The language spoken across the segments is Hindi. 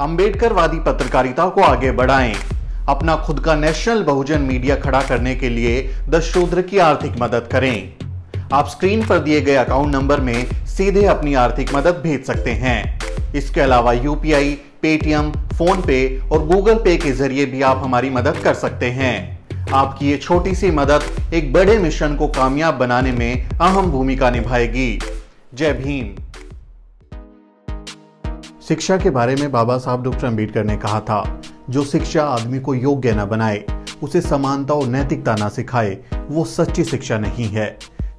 अंबेडकरवादी पत्रकारिता को आगे बढ़ाएँ। अपना खुद का नेशनल बहुजन मीडिया खड़ा करने के लिए द शूद्र की आर्थिक मदद करें। आप स्क्रीन पर दिए गए अकाउंट नंबर में सीधे अपनी आर्थिक मदद भेज सकते हैं। इसके अलावा यूपीआई, पेटीएम फ़ोन पे और गूगल पे के ज़रिए भी आप हमारी मदद कर सकते हैं। आपकी ये छोटी सी मदद एक बड़े मिशन को कामयाब बनाने में अहम भूमिका निभाएगी। जय भीम। शिक्षा के बारे में बाबा साहब डॉक्टर अंबेडकर ने कहा था, जो शिक्षा आदमी को योग्य न बनाए, उसे समानता और नैतिकता ना सिखाए, वो सच्ची शिक्षा नहीं है।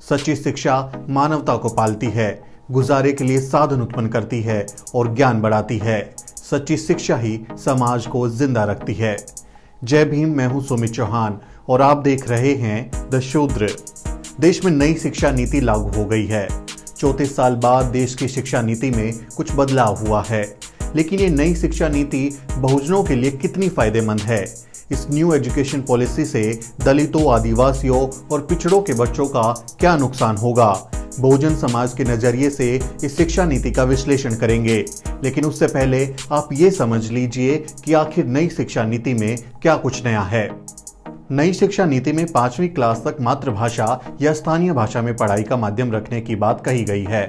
सच्ची शिक्षा मानवता को पालती है, गुजारे के लिए साधन उत्पन्न करती है और ज्ञान बढ़ाती है। सच्ची शिक्षा ही समाज को ज़िंदा रखती है। जय भीम, मैं हूँ सुमित चौहान और आप देख रहे हैं द शूद्र। देश में नई शिक्षा नीति लागू हो गई है। चौतीस साल बाद देश की शिक्षा नीति में कुछ बदलाव हुआ है। लेकिन ये नई शिक्षा नीति बहुजनों के लिए कितनी फ़ायदेमंद है? इस न्यू एजुकेशन पॉलिसी से दलितों, आदिवासियों और पिछड़ों के बच्चों का क्या नुकसान होगा? बहुजन समाज के नज़रिए से इस शिक्षा नीति का विश्लेषण करेंगे। लेकिन उससे पहले आप ये समझ लीजिए कि आखिर नई शिक्षा नीति में क्या कुछ नया है। नई शिक्षा नीति में पांचवी क्लास तक मातृभाषा या स्थानीय भाषा में पढ़ाई का माध्यम रखने की बात कही गई है।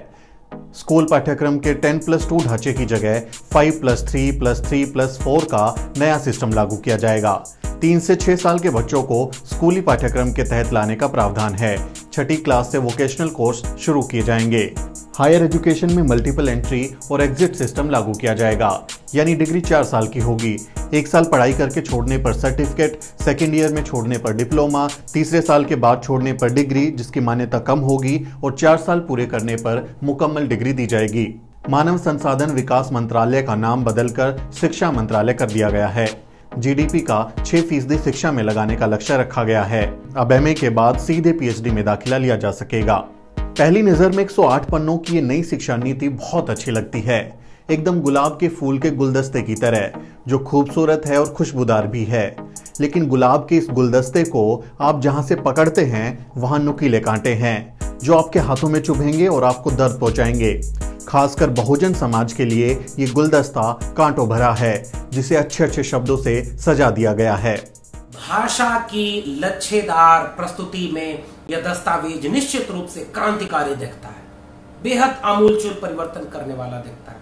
स्कूल पाठ्यक्रम के 10 प्लस टू ढांचे की जगह 5 plus three plus three plus four का नया सिस्टम लागू किया जाएगा। तीन से छह साल के बच्चों को स्कूली पाठ्यक्रम के तहत लाने का प्रावधान है। छठी क्लास से वोकेशनल कोर्स शुरू किए जाएँगे। हायर एजुकेशन में मल्टीपल एंट्री और एग्जिट सिस्टम लागू किया जाएगा। यानी डिग्री चार साल की होगी। एक साल पढ़ाई करके छोड़ने पर सर्टिफिकेट सेकेंड ईयर में छोड़ने पर डिप्लोमा तीसरे साल के बाद छोड़ने पर डिग्री जिसकी मान्यता कम होगी और चार साल पूरे करने पर मुकम्मल डिग्री दी जाएगी। मानव संसाधन विकास मंत्रालय का नाम बदलकर शिक्षा मंत्रालय कर दिया गया है। जीडीपी का 6 फ़ीसदी शिक्षा में लगाने का लक्ष्य रखा गया है। अब एमए के बाद सीधे पीएचडी में दाखिला लिया जा सकेगा। पहली नज़र में 108 पन्नों की ये नई शिक्षा नीति बहुत अच्छी लगती है। एकदम गुलाब के फूल के गुलदस्ते की तरह, जो खूबसूरत है और खुशबूदार भी है। लेकिन गुलाब के इस गुलदस्ते को आप जहाँ से पकड़ते हैं, वहाँ नुकीले कांटे हैं, जो आपके हाथों में चुभेंगे और आपको दर्द पहुंचाएँगे। खासकर बहुजन समाज के लिए ये गुलदस्ता कांटों भरा है, जिसे अच्छे अच्छे शब्दों से सजा दिया गया है। भाषा की लच्छेदार प्रस्तुति में यह दस्तावेज़ निश्चित रूप से क्रांतिकारी दिखता है। बेहद आमूलचूल परिवर्तन करने वाला दिखता है।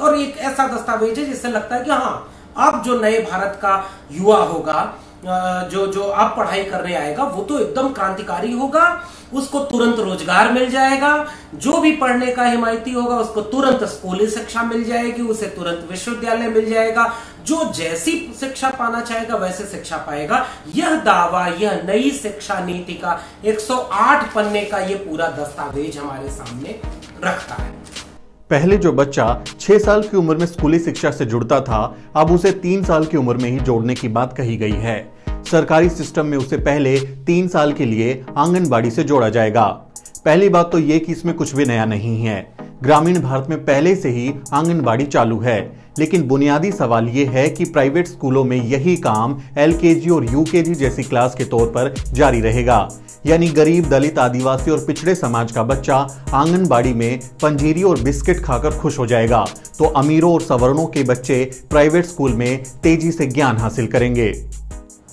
और एक ऐसा दस्तावेज़ है जिससे लगता है कि हाँ अब जो नए भारत का युवा होगा जो जो अब पढ़ाई करने आएगा, वो तो एकदम क्रांतिकारी होगा, उसको तुरंत रोज़गार मिल जाएगा, जो भी पढ़ने का हिमायती होगा, उसको तुरंत स्कूली शिक्षा मिल जाएगी, उसे तुरंत विश्वविद्यालय मिल जाएगा, जो जैसी शिक्षा पाना चाहेगा, वैसे शिक्षा पाएगा। यह दावा, यह नई शिक्षा नीति का 108 पन्ने का यह पूरा दस्तावेज़ हमारे सामने रखता है। पहले जो बच्चा छह साल की उम्र में स्कूली शिक्षा से जुड़ता था, अब उसे तीन साल की उम्र में ही जोड़ने की बात कही गई है। सरकारी सिस्टम में उसे पहले तीन साल के लिए आंगनबाड़ी से जोड़ा जाएगा। पहली बात तो ये कि इसमें कुछ भी नया नहीं है। ग्रामीण भारत में पहले से ही आंगनबाड़ी चालू है, लेकिन बुनियादी सवाल ये है कि प्राइवेट स्कूलों में यही काम एलकेजी और यूकेजी जैसी क्लास के तौर पर जारी रहेगा। यानी गरीब दलित आदिवासी और पिछड़े समाज का बच्चा आंगनबाड़ी में पंजीरी और बिस्किट खाकर खुश हो जाएगा। तो अमीरों और सवर्णों के बच्चे प्राइवेट स्कूल में तेज़ी से ज्ञान हासिल करेंगे।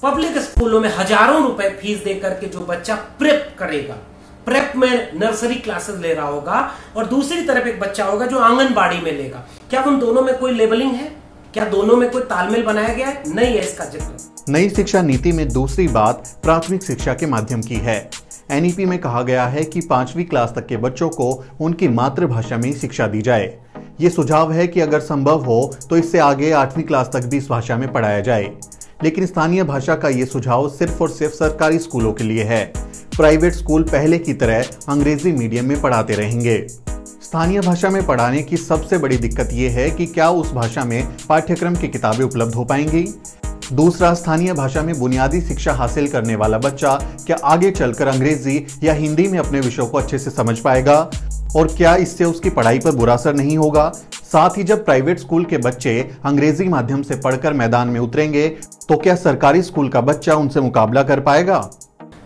पब्लिक स्कूलों में हज़ारों रुपए फ़ीस देकर के जो बच्चा प्रेप करेगा, प्रेप में नर्सरी क्लासेस ले रहा होगा और दूसरी तरफ़ एक बच्चा होगा जो आंगनबाड़ी में लेगा। क्या उन दोनों में कोई लेबलिंग है? क्या दोनों में कोई तालमेल बनाया गया है? नहीं है इसका ज़िक्र। नई शिक्षा नीति में दूसरी बात प्राथमिक शिक्षा के माध्यम की है। एनईपी में कहा गया है कि पांचवी क्लास तक के बच्चों को उनकी मातृभाषा में शिक्षा दी जाए। ये सुझाव है कि अगर संभव हो तो इससे आगे आठवीं क्लास तक भी इस भाषा में पढ़ाया जाए। लेकिन स्थानीय भाषा का ये सुझाव सिर्फ़ और सिर्फ़ सरकारी स्कूलों के लिए है। प्राइवेट स्कूल पहले की तरह अंग्रेज़ी मीडियम में पढ़ाते रहेंगे। स्थानीय भाषा में पढ़ाने की सबसे बड़ी दिक्कत यह है कि क्या उस भाषा में पाठ्यक्रम की किताबें उपलब्ध हो पाएँगी? दूसरा, स्थानीय भाषा में बुनियादी शिक्षा हासिल करने वाला बच्चा क्या आगे चलकर अंग्रेज़ी या हिंदी में अपने विषयों को अच्छे से समझ पाएगा? और क्या इससे उसकी पढ़ाई पर बुरा असर नहीं होगा? साथ ही जब प्राइवेट स्कूल के बच्चे अंग्रेज़ी माध्यम से पढ़कर मैदान में उतरेंगे तो क्या सरकारी स्कूल का बच्चा उनसे मुकाबला कर पाएगा?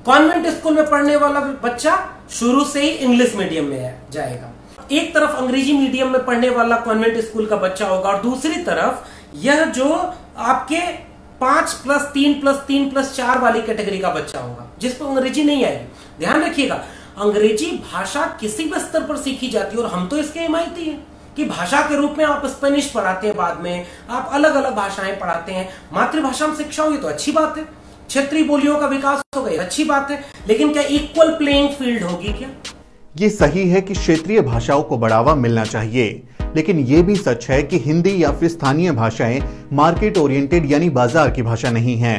कॉन्वेंट स्कूल में पढ़ने वाला बच्चा शुरू से ही इंग्लिश मीडियम में जाएगा। एक तरफ़ अंग्रेज़ी मीडियम में पढ़ने वाला कॉन्वेंट स्कूल का बच्चा होगा और दूसरी तरफ़ यह जो आपके पाँच प्लस तीन प्लस तीन प्लस चार वाली कैटेगरी का बच्चा होगा, जिस पर अंग्रेज़ी नहीं आएगी। ध्यान रखिएगा, अंग्रेज़ी भाषा किसी भी स्तर पर सीखी जाती है और हम तो इसके हिमायती हैं कि भाषा के रूप में आप स्पेनिश पढ़ाते हैं बाद में, आप अलग अलग भाषाएँ पढ़ाते हैं। मातृभाषा में शिक्षा होगी तो अच्छी बात है। क्षेत्रीय बोलियों का विकास हो गया, अच्छी बात है। लेकिन क्या इक्वल प्लेइंग फ़ील्ड होगी क्या? ये सही है कि क्षेत्रीय भाषाओं को बढ़ावा मिलना चाहिए, लेकिन ये भी सच है कि हिंदी या फिर स्थानीय भाषाएँ मार्केट ओरिएंटेड यानी बाज़ार की भाषा नहीं है।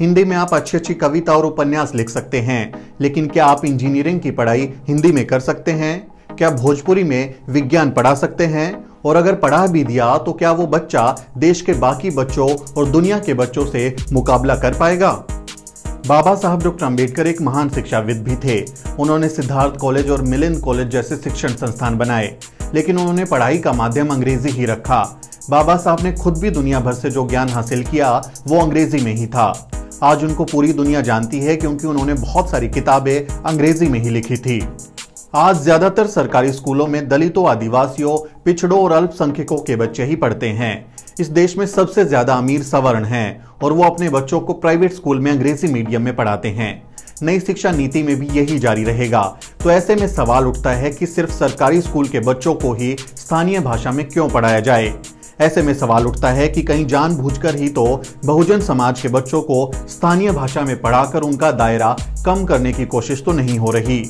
हिंदी में आप अच्छी अच्छी कविता और उपन्यास लिख सकते हैं, लेकिन क्या आप इंजीनियरिंग की पढ़ाई हिंदी में कर सकते हैं? क्या भोजपुरी में विज्ञान पढ़ा सकते हैं? और अगर पढ़ा भी दिया तो क्या वो बच्चा देश के बाकी बच्चों और दुनिया के बच्चों से मुकाबला कर पाएगा? बाबा साहब डॉक्टर अंबेडकर एक महान शिक्षाविद भी थे। उन्होंने सिद्धार्थ कॉलेज और मिलिंद कॉलेज जैसे शिक्षण संस्थान बनाए, लेकिन उन्होंने पढ़ाई का माध्यम अंग्रेज़ी ही रखा। बाबा साहब ने खुद भी दुनिया भर से जो ज्ञान हासिल किया, वो अंग्रेज़ी में ही था। आज उनको पूरी दुनिया जानती है क्योंकि उन्होंने बहुत सारी किताबें अंग्रेज़ी में ही लिखी थी। आज ज़्यादातर सरकारी स्कूलों में दलितों, आदिवासियों, पिछड़ों और अल्पसंख्यकों के बच्चे ही पढ़ते हैं। इस देश में सबसे ज़्यादा अमीर सवर्ण हैं और वो अपने बच्चों को प्राइवेट स्कूल में अंग्रेज़ी मीडियम में पढ़ाते हैं। नई शिक्षा नीति में भी यही जारी रहेगा। तो ऐसे में सवाल उठता है कि सिर्फ़ सरकारी स्कूल के बच्चों को ही स्थानीय भाषा में क्यों पढ़ाया जाए? ऐसे में सवाल उठता है कि कहीं जानबूझकर ही तो बहुजन समाज के बच्चों को स्थानीय भाषा में पढ़ाकर उनका दायरा कम करने की कोशिश तो नहीं हो रही।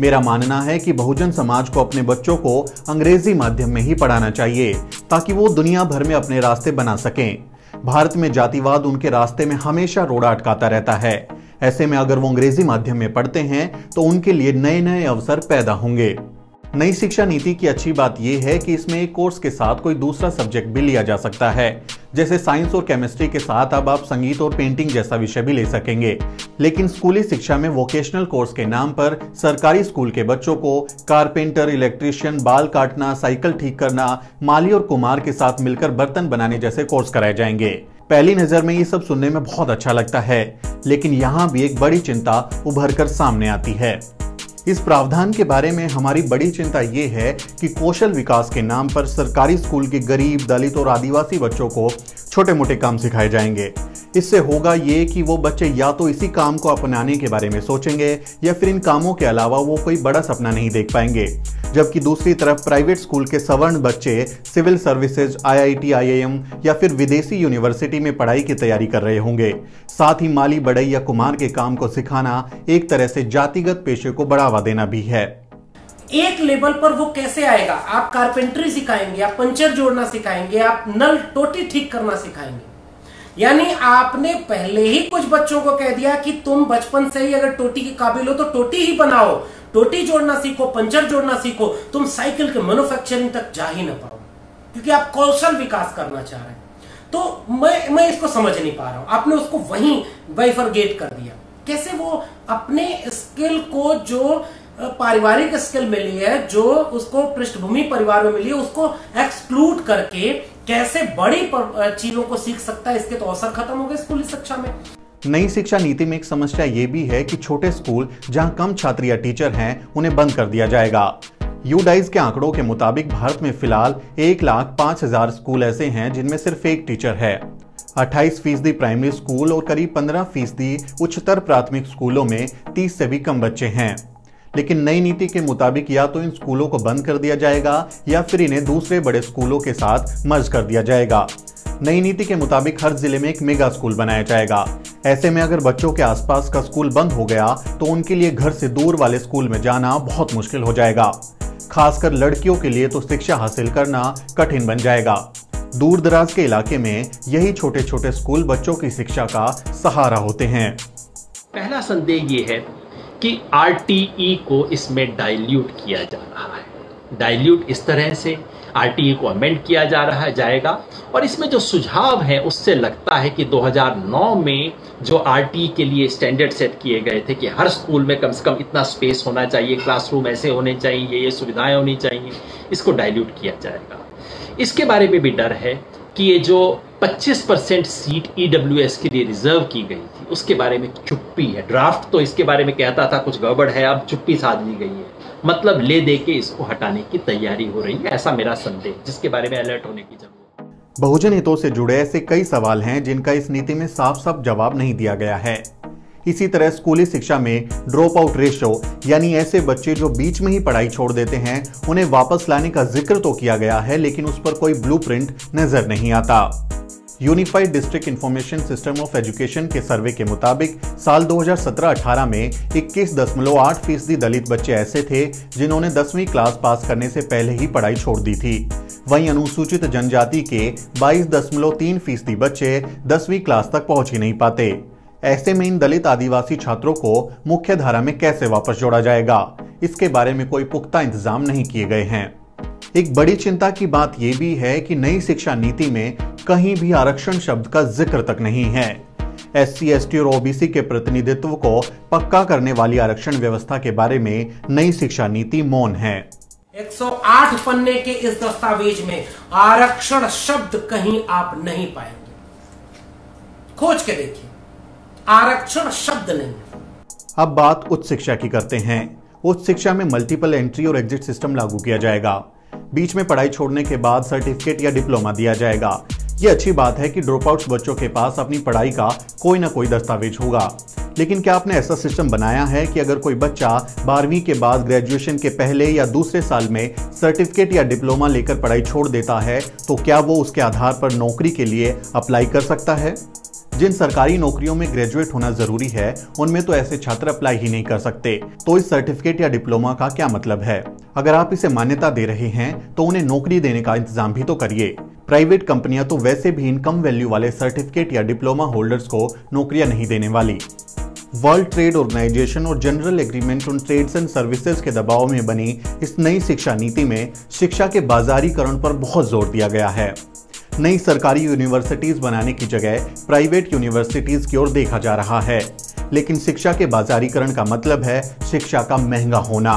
मेरा मानना है कि बहुजन समाज को अपने बच्चों को अंग्रेज़ी माध्यम में ही पढ़ाना चाहिए, ताकि वो दुनिया भर में अपने रास्ते बना सकें। भारत में जातिवाद उनके रास्ते में हमेशा रोड़ा अटकाता रहता है। ऐसे में अगर वो अंग्रेज़ी माध्यम में पढ़ते हैं तो उनके लिए नए नए अवसर पैदा होंगे। नई शिक्षा नीति की अच्छी बात यह है कि इसमें एक कोर्स के साथ कोई दूसरा सब्जेक्ट भी लिया जा सकता है। जैसे साइंस और केमिस्ट्री के साथ अब आप संगीत और पेंटिंग जैसा विषय भी ले सकेंगे। लेकिन स्कूली शिक्षा में वोकेशनल कोर्स के नाम पर सरकारी स्कूल के बच्चों को कारपेंटर इलेक्ट्रीशियन बाल काटना साइकिल ठीक करना, माली और कुमार के साथ मिलकर बर्तन बनाने जैसे कोर्स कराए जाएँगे। पहली नज़र में ये सब सुनने में बहुत अच्छा लगता है, लेकिन यहाँ भी एक बड़ी चिंता उभर कर सामने आती है। इस प्रावधान के बारे में हमारी बड़ी चिंता ये है कि कौशल विकास के नाम पर सरकारी स्कूल के गरीब दलित और आदिवासी बच्चों को छोटे मोटे काम सिखाए जाएँगे। इससे होगा ये कि वो बच्चे या तो इसी काम को अपनाने के बारे में सोचेंगे या फिर इन कामों के अलावा वो कोई बड़ा सपना नहीं देख पाएँगे। जबकि दूसरी तरफ़ प्राइवेट स्कूल के सवर्ण बच्चे सिविल सर्विसेज़ आईआईटी, आईआईएम या फिर विदेशी यूनिवर्सिटी में पढ़ाई की तैयारी कर रहे होंगे। साथ ही माली बढ़ई या कुमार के काम को सिखाना एक तरह से जातिगत पेशे को बढ़ावा देना भी है। एक लेवल पर वो कैसे आएगा? आप कारपेंट्री सिखाएँगे, आप पंचर जोड़ना सिखाएँगे, आप नल टोटी ठीक करना सिखाएँगे। यानी आपने पहले ही कुछ बच्चों को कह दिया कि तुम बचपन से ही अगर टोटी के काबिल हो तो टोटी ही बनाओ। टोटी जोड़ना सीखो, पंचर जोड़ना सीखो, तुम साइकिल के मैन्युफैक्चरिंग तक जा ही ना पाओ। क्योंकि आप कौशल विकास करना चाह रहे हैं। तो मैं मैं इसको समझ नहीं पा रहा हूँ। आपने उसको वहीं बाइफरगेट कर दिया। कैसे वो अपने स्किल को जो पारिवारिक स्किल मिली है, जो उसको पृष्ठभूमि परिवार में मिली है, उसको एक्सक्लूड करके कैसे बड़ी चीज़ों को सीख सकता है, इसके तो अवसर खत्म हो गए स्कूली शिक्षा में। नई शिक्षा नीति में एक समस्या ये भी है कि छोटे स्कूल जहाँ कम छात्र या टीचर हैं, उन्हें बंद कर दिया जाएगा। यूडाइज के आंकड़ों के मुताबिक भारत में फ़िलहाल एक लाख पाँच हज़ार स्कूल ऐसे हैं जिनमें सिर्फ़ एक टीचर है। 28 फ़ीसदी प्राइमरी स्कूल और करीब 15 फ़ीसदी उच्चतर प्राथमिक स्कूलों में 30 से भी कम बच्चे हैं। लेकिन नई नीति के मुताबिक या तो इन स्कूलों को बंद कर दिया जाएगा या फिर इन्हें दूसरे बड़े स्कूलों के साथ मर्ज कर दिया जाएगा। नई नीति के मुताबिक हर ज़िले में एक मेगा स्कूल बनाया जाएगा। ऐसे में अगर बच्चों के आसपास का स्कूल बंद हो गया तो उनके लिए घर से दूर वाले स्कूल में जाना बहुत मुश्किल हो जाएगा। खासकर लड़कियों के लिए तो शिक्षा हासिल करना कठिन बन जाएगा। दूर दराज के इलाके में यही छोटे छोटे स्कूल बच्चों की शिक्षा का सहारा होते हैं। पहला संदेह ये है कि आरटीई को इसमें डाइल्यूट किया जा रहा है। डाइल्यूट इस तरह से आरटीई को अमेंड किया जा रहा जाएगा। और इसमें जो सुझाव है, उससे लगता है कि 2009 में जो आरटीई के लिए स्टैंडर्ड सेट किए गए थे कि हर स्कूल में कम से कम इतना स्पेस होना चाहिए क्लासरूम ऐसे होने चाहिए, ये सुविधाएँ होनी चाहिए, इसको डाइल्यूट किया जाएगा। इसके बारे में भी डर है कि ये जो 25 परसेंट सीट ईडब्ल्यू के लिए रिज़र्व की गई थी, उसके बारे में चुप्पी है। ड्राफ्ट तो इसके बारे में कहता था, कुछ गड़बड़ है, अब चुप्पी साध ली गई है। मतलब ले दे के इसको हटाने की तैयारी हो रही है, ऐसा मेरा संदेह, जिसके बारे में अलर्ट होने की ज़रूरत बहुजन हितों से जुड़े ऐसे कई सवाल हैं, जिनका इस नीति में साफ़ साफ़ जवाब नहीं दिया गया है। इसी तरह स्कूली शिक्षा में ड्रॉप आउट रेशो यानी ऐसे बच्चे जो बीच में ही पढ़ाई छोड़ देते हैं, उन्हें वापस लाने का ज़िक्र तो किया गया है, लेकिन उस पर कोई ब्लूप्रिंट नज़र नहीं आता। Unified district information system of education के सर्वे के मुताबिक, साल 2017-18 में 21.8 फ़ीसदी दलित बच्चे ऐसे थे जिन्होंने दसवीं क्लास पास करने से पहले ही पढ़ाई छोड़ दी थी। वहीं अनुसूचित जनजाति के 22.3 फ़ीसदी बच्चे दसवीं क्लास तक पहुँच ही नहीं पाते। ऐसे में इन दलित आदिवासी छात्रों को मुख्य धारा में कैसे वापस जोड़ा जाएगा? इसके बारे में कोई पुख्ता इंतज़ाम नहीं किए गए हैं। एक बड़ी चिंता की बात यह भी है कि नई शिक्षा नीति में कहीं भी आरक्षण शब्द का ज़िक्र तक नहीं है। एस सी एस टी और ओबीसी के प्रतिनिधित्व को पक्का करने वाली आरक्षण व्यवस्था के बारे में नई शिक्षा नीति मौन है। 108 पन्ने के इस दस्तावेज़ में आरक्षण शब्द कहीं आप नहीं पाएँगे। खोज के देखिए। आरक्षण शब्द नहीं अब बात उच्च शिक्षा की करते हैं। उच्च शिक्षा में मल्टीपल एंट्री और एग्जिट सिस्टम लागू किया जाएगा। बीच में पढ़ाई छोड़ने के बाद सर्टिफिकेट या डिप्लोमा दिया जाएगा। ये अच्छी बात है कि ड्रॉप बच्चों के पास अपनी पढ़ाई का कोई ना कोई दस्तावेज़ होगा। लेकिन क्या आपने ऐसा सिस्टम बनाया है कि अगर कोई बच्चा बारहवीं के बाद ग्रेजुएशन के पहले या दूसरे साल में सर्टिफिकेट या डिप्लोमा लेकर पढ़ाई छोड़ देता है तो क्या वो उसके आधार पर नौकरी के लिए अप्लाई कर सकता है? जिन सरकारी नौकरियों में ग्रेजुएट होना ज़रूरी है, उनमें तो ऐसे छात्र अप्लाई ही नहीं कर सकते। तो इस सर्टिफिकेट या डिप्लोमा का क्या मतलब है? अगर आप इसे मान्यता दे रहे हैं तो उन्हें नौकरी देने का इंतज़ाम भी तो करिए। प्राइवेट कंपनियाँ तो वैसे भी इन कम वैल्यू वाले सर्टिफिकेट या डिप्लोमा होल्डर्स को नौकरियाँ नहीं देने वाली। वर्ल्ड ट्रेड ऑर्गेनाइजेशन और general agreement on trades and services के दबाव में बनी इस नई शिक्षा नीति में शिक्षा के बाजारीकरण पर बहुत ज़ोर दिया गया है। नई सरकारी यूनिवर्सिटीज बनाने की जगह प्राइवेट यूनिवर्सिटीज की ओर देखा जा रहा है। लेकिन शिक्षा के बाजारीकरण का मतलब है शिक्षा का महँगा होना।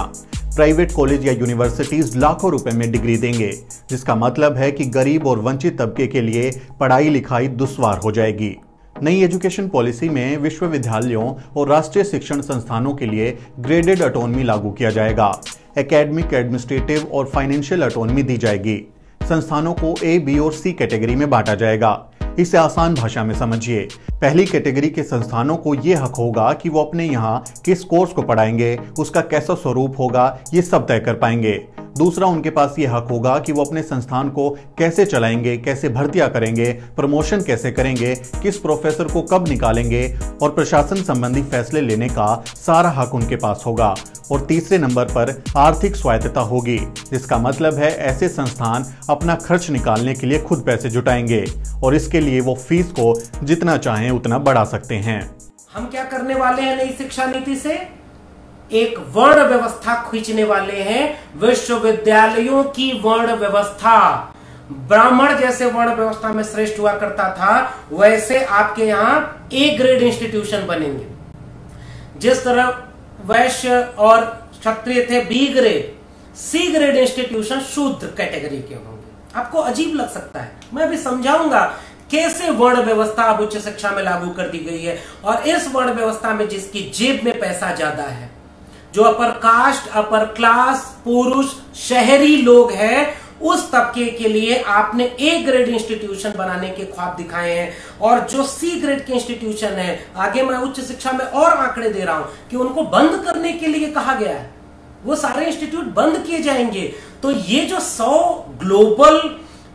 प्राइवेट कॉलेज या यूनिवर्सिटीज लाखों रुपए में डिग्री देंगे, जिसका मतलब है कि गरीब और वंचित तबके के लिए पढ़ाई लिखाई दुश्वार हो जाएगी। नई एजुकेशन पॉलिसी में विश्वविद्यालयों और राष्ट्रीय शिक्षण संस्थानों के लिए ग्रेडेड अटोनमी लागू किया जाएगा। एकेडमिक एडमिनिस्ट्रेटिव और फाइनेंशियल अटोनमी दी जाएगी। संस्थानों को ए बी और सी कैटेगरी में बांटा जाएगा। इसे आसान भाषा में समझिए। पहली कैटेगरी के संस्थानों को ये हक होगा कि वो अपने यहाँ किस कोर्स को पढ़ाएँगे, उसका कैसा स्वरूप होगा, ये सब तय कर पाएँगे। दूसरा, उनके पास ये हक होगा कि वो अपने संस्थान को कैसे चलाएँगे, कैसे भर्तियाँ करेंगे, प्रमोशन कैसे करेंगे, किस प्रोफेसर को कब निकालेंगे और प्रशासन संबंधी फैसले लेने का सारा हक उनके पास होगा। और तीसरे नंबर पर आर्थिक स्वायत्तता होगी, जिसका मतलब है ऐसे संस्थान अपना खर्च निकालने के लिए खुद पैसे जुटाएँगे और इसके लिए वो फ़ीस को जितना चाहें उतना बढ़ा सकते हैं। हम क्या करने वाले हैं नई शिक्षा नीति से? एक वर्ण व्यवस्था खींचने वाले हैं विश्वविद्यालयों की वर्ण व्यवस्था। ब्राह्मण जैसे वर्ण व्यवस्था में श्रेष्ठ हुआ करता था, वैसे आपके यहाँ ए ग्रेड इंस्टीट्यूशन बनेंगे। जिस तरह वैश्य और क्षत्रिय थे B grade C grade institution शुद्ध कैटेगरी के होंगे। आपको अजीब लग सकता है। मैं अभी समझाऊँगा कैसे वर्ण व्यवस्था अब उच्च शिक्षा में लागू कर दी गई है? और इस वर्ण व्यवस्था में जिसकी जेब में पैसा ज़्यादा है, जो अपर कास्ट, अपर क्लास, पुरुष, शहरी लोग हैं, उस तबके के लिए आपने ए ग्रेड इंस्टीट्यूशन बनाने के ख्वाब दिखाए हैं। और जो सी ग्रेड के इंस्टीट्यूशन है, आगे मैं उच्च शिक्षा में और आंकड़े दे रहा हूँ कि उनको बंद करने के लिए कहा गया है। वो सारे इंस्टीट्यूट बंद किए जाएँगे। तो ये जो सौ ग्लोबल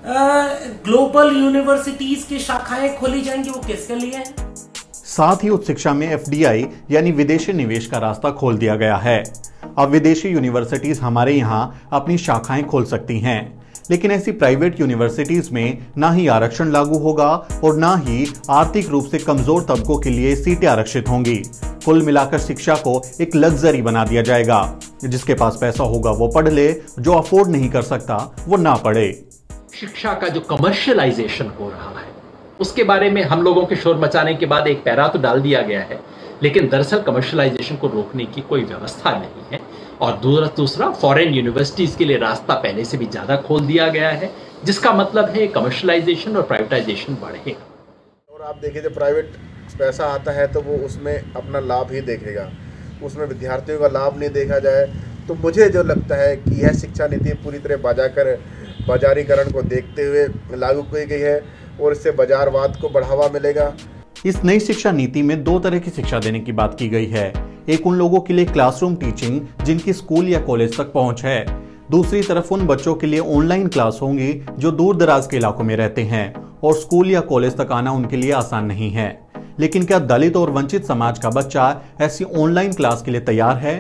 ग्लोबल यूनिवर्सिटीज की शाखाएँ खोली जाएँगी, वो किसके लिए? है साथ ही उच्च शिक्षा में एफडीआई, यानी विदेशी निवेश का रास्ता खोल दिया गया है। अब विदेशी यूनिवर्सिटीज हमारे यहाँ अपनी शाखाएँ खोल सकती हैं। लेकिन ऐसी प्राइवेट यूनिवर्सिटीज में ना ही आरक्षण लागू होगा और ना ही आर्थिक रूप से कमज़ोर तबकों के लिए सीटें आरक्षित होंगी। कुल मिलाकर शिक्षा को एक लग्जरी बना दिया जाएगा। जिसके पास पैसा होगा, वो पढ़ ले। जो अफोर्ड नहीं कर सकता, वो ना पढ़े। शिक्षा का जो कमर्शियलाइजेशन हो रहा है, उसके बारे में हम लोगों के शोर मचाने के बाद एक पैरा तो डाल दिया गया है, लेकिन दरअसल कमर्शलाइजेशन को रोकने की कोई व्यवस्था नहीं है। और दूसरा दूसरा फॉरेन यूनिवर्सिटीज के लिए रास्ता पहले से भी ज़्यादा खोल दिया गया है, जिसका मतलब है कमर्शलाइजेशन और प्राइवेटाइजेशन बढ़ेगा। और आप देखिए, जब प्राइवेट पैसा आता है तो वो उसमें अपना लाभ ही देखेगा। उसमें विद्यार्थियों का लाभ नहीं देखा जाए। तो मुझे जो लगता है कि यह शिक्षा नीति पूरी तरह बजा कर बाजारीकरण को देखते हुए लागू की गई है और इससे बाजारवाद को बढ़ावा मिलेगा। इस नई शिक्षा नीति में दो तरह की शिक्षा देने की बात की गई है। एक उन लोगों के लिए क्लासरूम टीचिंग, जिनकी स्कूल या कॉलेज तक पहुँच है। दूसरी तरफ़ उन बच्चों के लिए ऑनलाइन क्लास होंगी, जो दूर दराज के इलाकों में रहते हैं और स्कूल या कॉलेज तक आना उनके लिए आसान नहीं है। लेकिन क्या दलित और वंचित समाज का बच्चा ऐसी ऑनलाइन क्लास के लिए तैयार है?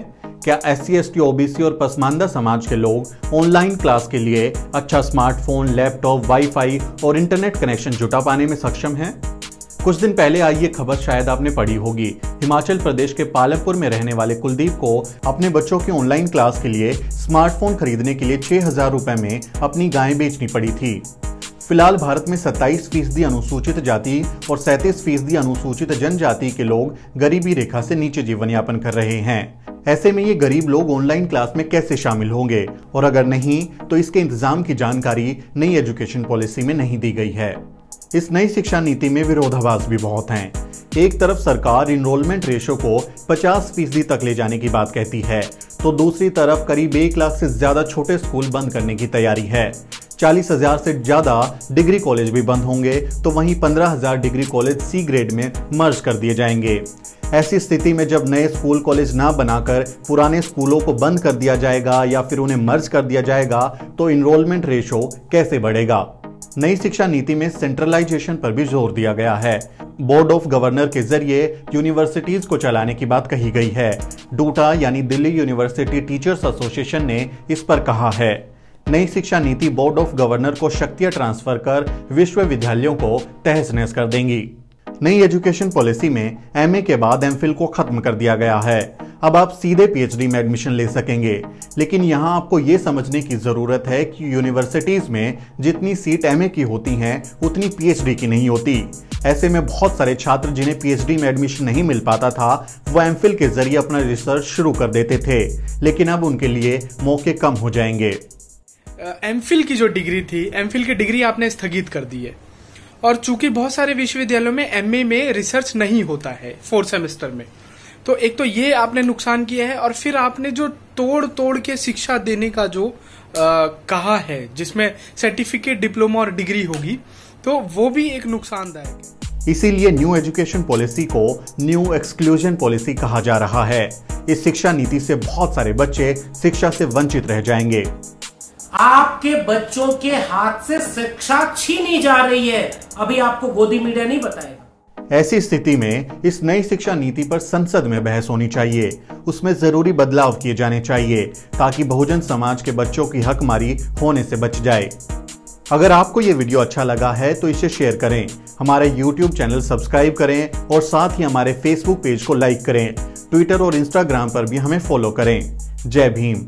क्या S C S T OBC और पसमानदा समाज के लोग ऑनलाइन क्लास के लिए अच्छा स्मार्टफ़ोन लैपटॉप वाईफाई और इंटरनेट कनेक्शन जुटा पाने में सक्षम हैं? कुछ दिन पहले आई ये खबर शायद आपने पढ़ी होगी। हिमाचल प्रदेश के पालमपुर में रहने वाले कुलदीप को अपने बच्चों की ऑनलाइन क्लास के लिए स्मार्टफ़ोन खरीदने के लिए छह हज़ार में अपनी गायें बेचनी पड़ी थी। फ़िलहाल भारत में 27 फ़ीसदी अनुसूचित जाति और 37 फ़ीसदी अनुसूचित जनजाति के लोग गरीबी रेखा से नीचे जीवन यापन कर रहे हैं। ऐसे में ये गरीब लोग ऑनलाइन क्लास में कैसे शामिल होंगे? और अगर नहीं तो इसके इंतज़ाम की जानकारी नई एजुकेशन पॉलिसी में नहीं दी गई है। इस नई शिक्षा नीति में विरोधाभास भी बहुत हैं। एक तरफ़ सरकार इनरोलमेंट रेशो को 50 फ़ीसदी तक ले जाने की बात कहती है तो दूसरी तरफ़ करीब एक लाख से ज़्यादा छोटे स्कूल बंद करने की तैयारी है। चालीस हज़ार से ज़्यादा डिग्री कॉलेज भी बंद होंगे तो वहीं पंद्रह हज़ार डिग्री कॉलेज सी ग्रेड में मर्ज कर दिए जाएँगे। ऐसी स्थिति में जब नए स्कूल कॉलेज ना बनाकर पुराने स्कूलों को बंद कर दिया जाएगा या फिर उन्हें मर्ज कर दिया जाएगा तो इनरोलमेंट रेशो कैसे बढ़ेगा? नई शिक्षा नीति में सेंट्रलाइजेशन पर भी ज़ोर दिया गया है। बोर्ड ऑफ़ गवर्नर के ज़रिए यूनिवर्सिटीज को चलाने की बात कही गई है। डूटा यानी दिल्ली यूनिवर्सिटी टीचर्स एसोसिएशन ने इस पर कहा है। नई शिक्षा नीति बोर्ड ऑफ़ गवर्नर को शक्तियाँ ट्रांसफ़र कर विश्वविद्यालयों को तहस नहस कर देंगी। नई एजुकेशन पॉलिसी में एमए के बाद एमफिल को खत्म कर दिया गया है। अब आप सीधे पीएचडी में एडमिशन ले सकेंगे। लेकिन यहाँ आपको ये समझने की ज़रूरत है कि यूनिवर्सिटीज में जितनी सीट एमए की होती हैं, उतनी पीएचडी की नहीं होती। ऐसे में बहुत सारे छात्र जिन्हें पीएचडी में एडमिशन नहीं मिल पाता था, वो एमफिल के ज़रिए अपना रिसर्च शुरू कर देते थे। लेकिन अब उनके लिए मौके कम हो जाएँगे। एमफिल की जो डिग्री थी एमफिल की डिग्री आपने स्थगित कर दी है। और चूँकि बहुत सारे विश्वविद्यालयों में एमए में रिसर्च नहीं होता है फोर्थ सेमेस्टर में। तो एक तो ये आपने नुकसान किया है और फिर आपने जो तोड़ तोड़ के शिक्षा देने का जो आ, कहा है जिसमें सर्टिफिकेट डिप्लोमा और डिग्री होगी तो वो भी एक नुकसानदायक है। इसीलिए न्यू एजुकेशन पॉलिसी को न्यू एक्सक्लूजन पॉलिसी कहा जा रहा है। इस शिक्षा नीति से बहुत सारे बच्चे शिक्षा से वंचित रह जाएँगे। आपके बच्चों के हाथ से शिक्षा छीनी जा रही है। अभी आपको गोदी मीडिया नहीं बताएगा। ऐसी स्थिति में इस नई शिक्षा नीति पर संसद में बहस होनी चाहिए। उसमें ज़रूरी बदलाव किए जाने चाहिए, ताकि बहुजन समाज के बच्चों की हकमारी होने से बच जाए। अगर आपको ये वीडियो अच्छा लगा है तो इसे शेयर करें, हमारे YouTube चैनल सब्सक्राइब करें, और साथ ही हमारे Facebook पेज को लाइक करें। ट्विटर और इंस्टाग्राम पर भी हमें फॉलो करें। जय भीम।